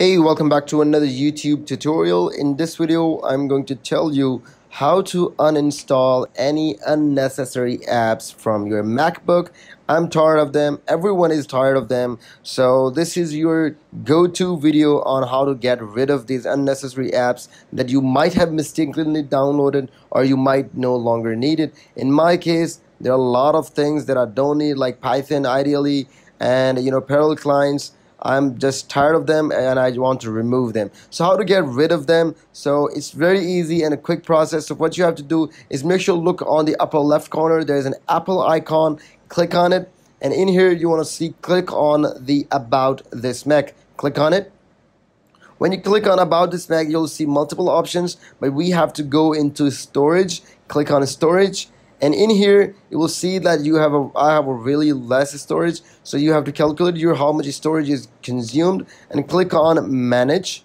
Hey, welcome back to another YouTube tutorial. In this video, I'm going to tell you how to uninstall any unnecessary apps from your MacBook. I'm tired of them. Everyone is tired of them. So this is your go-to video on how to get rid of these unnecessary apps that you might have mistakenly downloaded or you might no longer need it. In my case, there are a lot of things that I don't need like Python IDLE and you know parallel clients I'm just tired of them and I want to remove them. So how to get rid of them? So it's very easy and a quick process. So what you have to do is make sure look on the upper left corner. There's an Apple icon. Click on it. And in here you want to see click on the about this Mac. Click on it. When you click on about this Mac, you'll see multiple options, but we have to go into storage. Click on storage and in here you will see that you have a I have a really less storage. So you have to calculate your how much storage is consumed and click on manage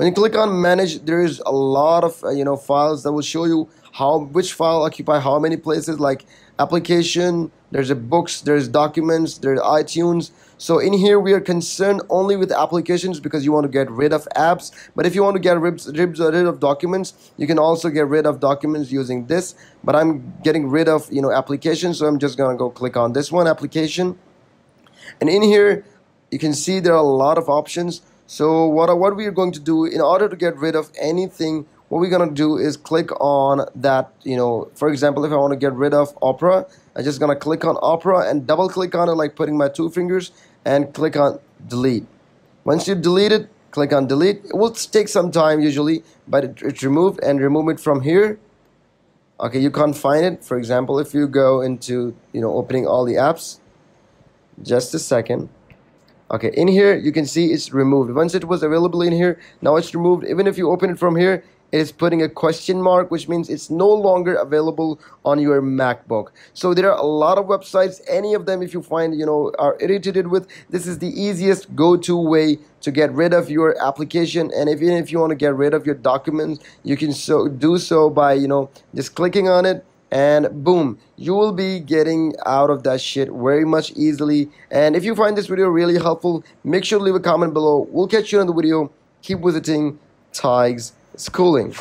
when you click on manage there is a lot of uh, you know files that will show you how which file occupy how many places like application there's a books there's documents there's iTunes. So in here we are concerned only with applications because you want to get rid of apps. But if you want to get rid, rid of documents you can also get rid of documents using this. But I'm getting rid of you know applications so I'm just gonna go click on this one application. And in here you can see there are a lot of options so what, what we are going to do in order to get rid of anything what we're gonna do is click on that you know for example if I want to get rid of Opera I'm just gonna click on Opera and double click on it like putting my two fingers and click on delete. Once you delete it click on delete. It will take some time usually but it, it's removed and remove it from here. Okay you can't find it. For example if you go into you know opening all the apps just a second okay in here you can see it's removed. Once it was available in here now it's removed. Even if you open it from here it is putting a question mark which means it's no longer available on your macbook. So there are a lot of websites any of them if you find you know are irritated with this is the easiest go-to way to get rid of your application. And even if you want to get rid of your documents you can so do so by you know just clicking on it and boom you will be getting out of that shit very much easily. And if you find this video really helpful make sure to leave a comment below. We'll catch you in the video. Keep visiting Tiggs schooling